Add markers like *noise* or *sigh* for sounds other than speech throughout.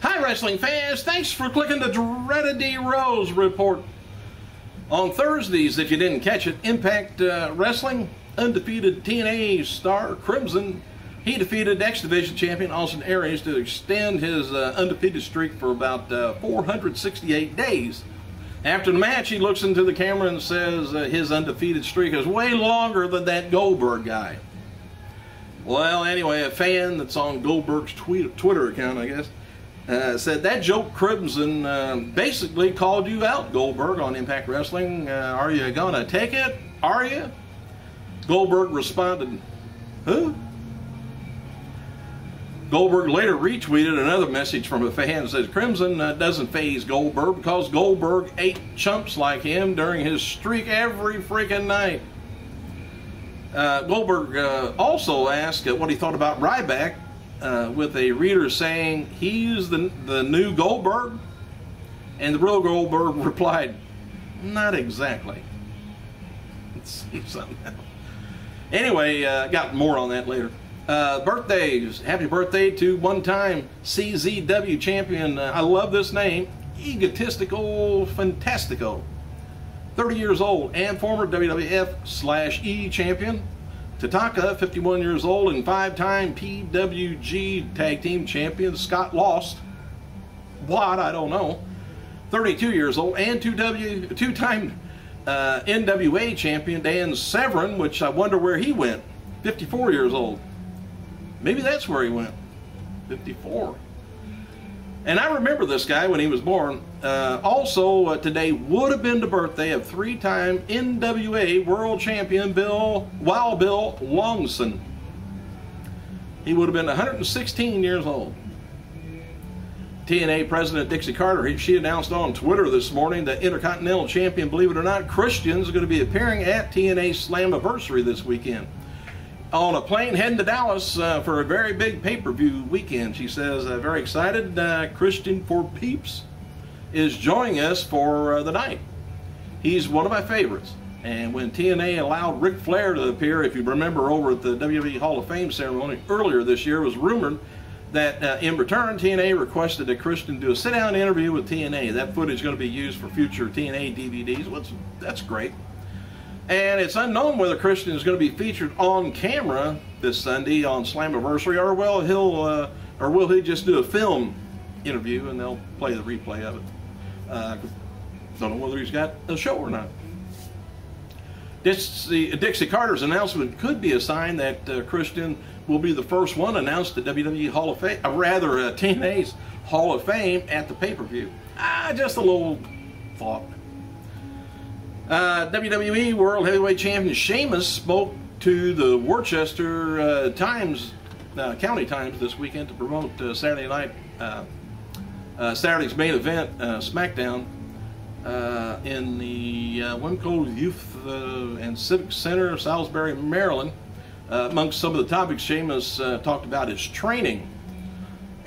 Hi, wrestling fans. Thanks for clicking the Dreaded D Rose report. On Thursdays, if you didn't catch it, Impact uh, Wrestling undefeated TNA star Crimson. He defeated X Division champion Austin Aries to extend his uh, undefeated streak for about uh, 468 days. After the match, he looks into the camera and says uh, his undefeated streak is way longer than that Goldberg guy. Well, anyway, a fan that's on Goldberg's tweet, Twitter account, I guess, uh, said that joke Crimson uh, basically called you out, Goldberg, on Impact Wrestling. Uh, are you gonna take it? Are you? Goldberg responded, Who? Goldberg later retweeted another message from a fan that says Crimson uh, doesn't phase Goldberg because Goldberg ate chumps like him during his streak every freaking night. Uh, Goldberg uh, also asked what he thought about Ryback, uh, with a reader saying he's the, the new Goldberg. And the real Goldberg *laughs* replied, Not exactly. See something else. Anyway, uh, got more on that later. Uh, birthdays. Happy birthday to one time CZW champion. Uh, I love this name. Egotistical Fantastico. 30 years old and former WWF slash E champion. Tatanka, 51 years old and five-time PWG Tag Team Champion. Scott Lost. What? I don't know. 32 years old and two-time two uh, NWA Champion Dan Severn, which I wonder where he went. 54 years old. Maybe that's where he went. 54. And I remember this guy when he was born. Uh, also, uh, today would have been the birthday of three-time NWA World Champion Bill Wild Bill Longson. He would have been 116 years old. TNA President Dixie Carter, she announced on Twitter this morning that Intercontinental Champion, believe it or not, Christian is going to be appearing at TNA Slammiversary this weekend on a plane heading to Dallas uh, for a very big pay-per-view weekend. She says, uh, very excited. Uh, Christian for Peeps is joining us for uh, the night. He's one of my favorites. And when TNA allowed Ric Flair to appear, if you remember over at the WWE Hall of Fame ceremony earlier this year, it was rumored that uh, in return, TNA requested that Christian do a sit-down interview with TNA. That footage is going to be used for future TNA DVDs. Well, that's great. And it's unknown whether Christian is going to be featured on camera this Sunday on Slammiversary, or will he'll, uh, or will he just do a film interview and they'll play the replay of it. Uh, don't know whether he's got a show or not. Dixie, Dixie Carter's announcement could be a sign that uh, Christian will be the first one announced at WWE Hall of Fame, uh, rather uh, *laughs* TNA's Hall of Fame at the pay-per-view. Ah, just a little thought. Uh, WWE World Heavyweight Champion Sheamus spoke to the Worcester uh, Times, uh, County Times this weekend to promote uh, Saturday night, uh, uh, Saturday's main event, SmackDown, in the Wicomico Youth and Civic Center, Salisbury, Maryland. amongst some of the topics, Sheamus talked about is training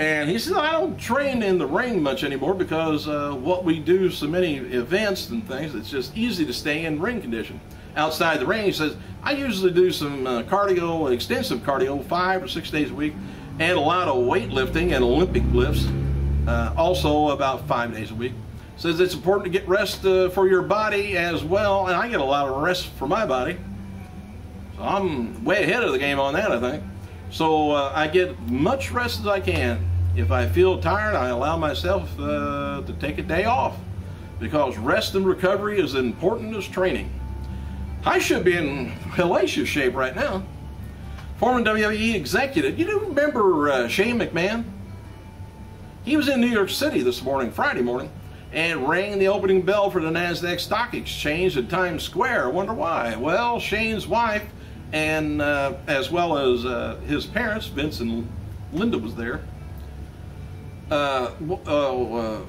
and he said, I don't train in the ring much anymore because uh, what we do so many events and things, it's just easy to stay in ring condition. Outside the ring, he says, I usually do some uh, cardio, extensive cardio, five or six days a week, and a lot of weightlifting and Olympic lifts, uh, also about five days a week. Says it's important to get rest uh, for your body as well, and I get a lot of rest for my body. So I'm way ahead of the game on that, I think. So uh, I get much rest as I can. If I feel tired, I allow myself uh, to take a day off because rest and recovery is important as training. I should be in hellacious shape right now. Former WWE executive, you do remember uh, Shane McMahon? He was in New York City this morning, Friday morning, and rang the opening bell for the NASDAQ Stock Exchange at Times Square. Wonder why. Well, Shane's wife and uh, as well as uh, his parents, Vince and Linda was there. Uh, oh,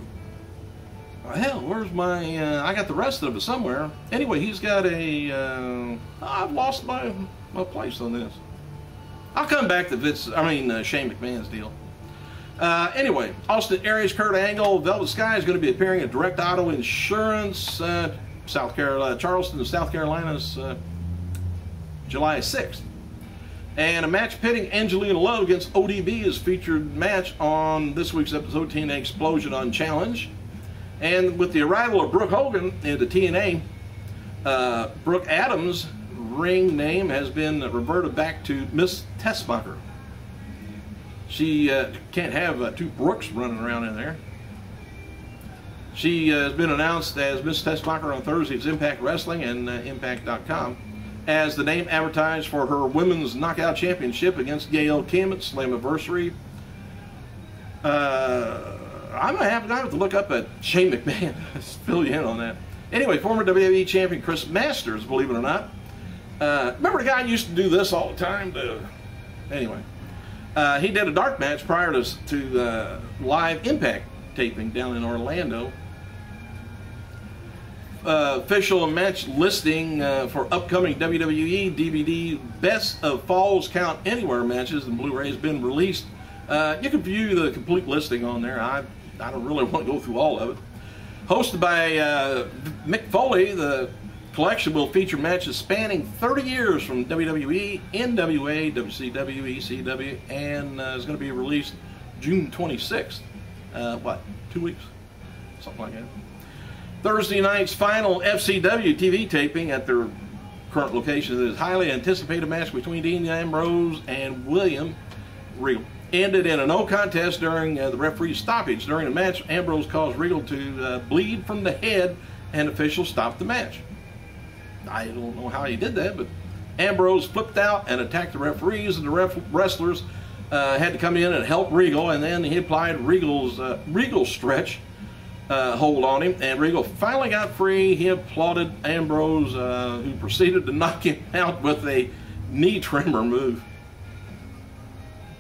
uh, hell, where's my, uh, I got the rest of it somewhere. Anyway, he's got a. have uh, lost my, my place on this. I'll come back to Vince, I mean, Shane McMahon's deal. anyway, Austin Aries, Kurt Angle, Velvet Sky is going to be appearing at Direct Auto Insurance, South Carolina, Charleston, South Carolina's July 6th. And a match pitting Angelina Love against ODB is featured match on this week's episode TNA Xplosion on Challenge. And with the arrival of Brooke Hogan into TNA, uh, Brooke Adams' ring name has been reverted back to Miss Tessmacher. She uh, can't have uh, two Brooks running around in there. She uh, has been announced as Miss Tessmacher on Thursday's Impact Wrestling and uh, Impact.com as the name advertised for her Women's Knockout Championship against Gail Kim at Slammiversary. Uh, I'm gonna have, have to look up at Shane McMahon, *laughs* fill you in on that. Anyway, former WWE champion Chris Masters, believe it or not. Uh, remember the guy used to do this all the time? To, anyway, uh, he did a dark match prior to, to uh, live Impact taping down in Orlando. Official match listing uh, for upcoming WWE DVD Best of Falls Count Anywhere matches and Blu-ray has been released. Uh, you can view the complete listing on there. I, I don't really want to go through all of it. Hosted by uh, Mick Foley, the collection will feature matches spanning 30 years from WWE, NWA, WCW, ECW, and uh, is going to be released June 26th. Uh, what, two weeks? Something like that. Thursday night's final FCW TV taping at their current location is highly anticipated match between Dean Ambrose and William Regal. Ended in a no contest during uh, the referee's stoppage. During the match, Ambrose caused Regal to uh, bleed from the head, and officials stopped the match. I don't know how he did that, but Ambrose flipped out and attacked the referees, and the ref- wrestlers uh, had to come in and help Regal, and then he applied Regal's uh, Regal stretch uh, hold on him, and Regal finally got free. He applauded Ambrose, uh, who *laughs* proceeded to knock him out with a knee trembler move.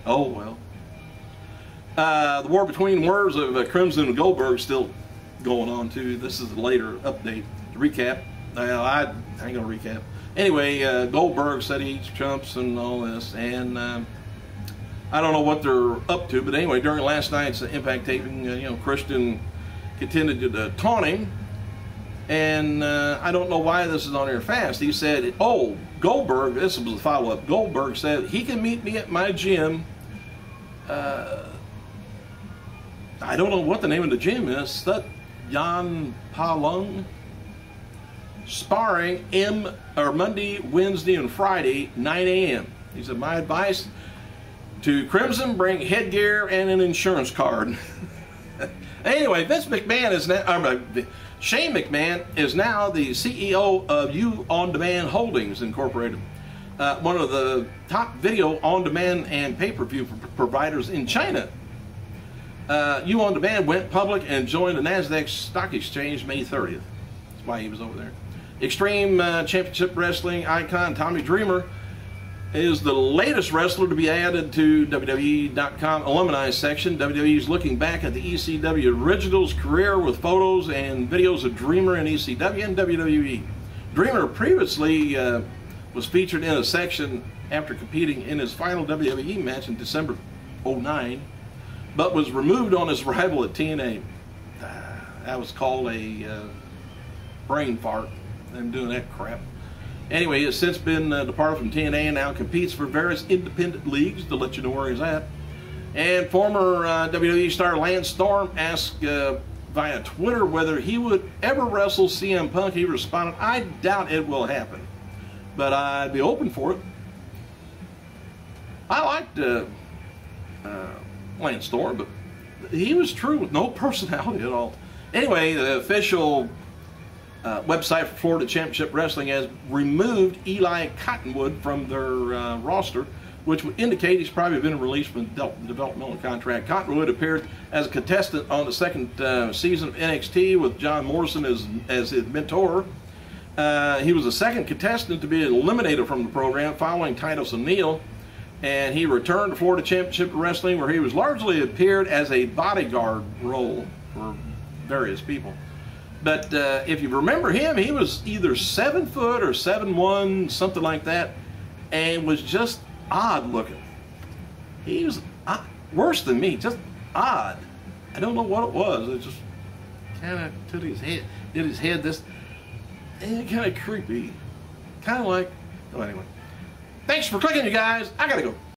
Oh well. Uh, the war between words of uh, Crimson and Goldberg still going on too. This is a later update to recap. Well, I, I ain't gonna recap. Anyway, uh, Goldberg said he eats chumps and all this, and um, I don't know what they're up to. But anyway, during last night's Impact taping, uh, you know, Christian continued to taunt him, and uh, I don't know why this is on here fast. He said, "Oh, Goldberg." This was the follow-up. Goldberg said he can meet me at my gym. Uh, I don't know what the name of the gym is. That Jan Palung sparring M or Monday, Wednesday, and Friday, 9 a.m. He said, My advice to Crimson, bring headgear and an insurance card. *laughs* anyway, Vince McMahon is now, Shane McMahon is now the CEO of You On Demand Holdings Incorporated, uh, one of the top video on demand and pay per view providers in China. Uh, you On Demand went public and joined the NASDAQ Stock Exchange May 30th. That's why he was over there. Extreme uh, Championship Wrestling icon Tommy Dreamer is the latest wrestler to be added to WWE.com alumni section. WWE is looking back at the ECW Originals career with photos and videos of Dreamer in ECW and WWE. Dreamer previously uh, was featured in a section after competing in his final WWE match in December 09, but was removed on his arrival at TNA. Uh, that was called a uh, brain fart them doing that crap. Anyway, he has since been uh, departed from TNA and now competes for various independent leagues to let you know where he's at. And former uh, WWE star Lance Storm asked uh, via Twitter whether he would ever wrestle CM Punk. He responded, I doubt it will happen, but I'd be open for it. I liked uh, uh, Lance Storm, but he was true with no *laughs* personality at all. Anyway, the official uh, website for Florida Championship Wrestling has removed Eli Cottonwood from their uh, roster, which would indicate he's probably been released from the developmental contract. Cottonwood appeared as a contestant on the second uh, season of NXT with John Morrison as, as his mentor. Uh, he was the second contestant to be eliminated from the program following Titus O'Neil, and he returned to Florida Championship Wrestling, where he was largely appeared as a bodyguard role for various people. But uh, if you remember him, he was either seven foot or seven one, something like that, and was just odd looking. He was uh, worse than me, just odd. I don't know what it was. It just kind of took his head, did his head this, and kind of creepy, kind of like. Oh, anyway. Thanks for clicking, you guys. I gotta go.